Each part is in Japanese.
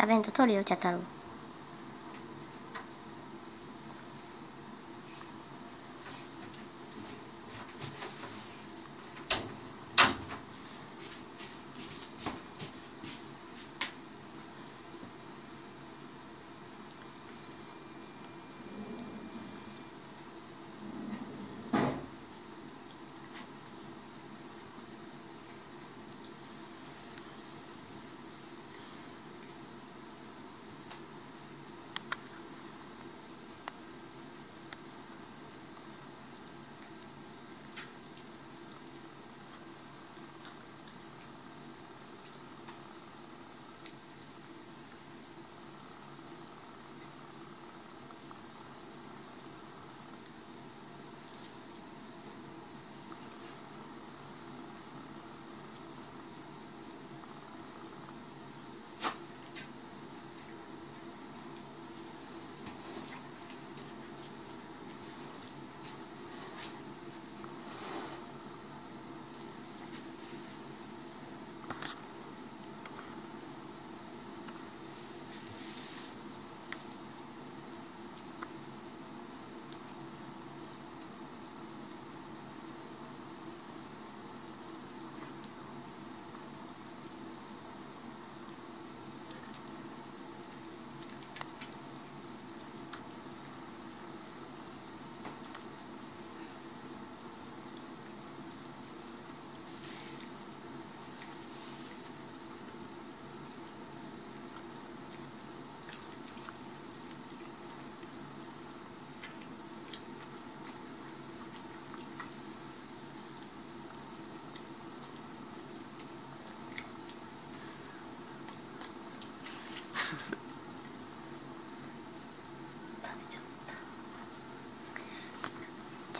食べんと取るよ茶太郎。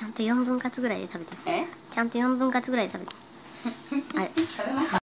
ちゃんと4分割ぐらいで食べてえ？ちゃんと4分割ぐらいで食べて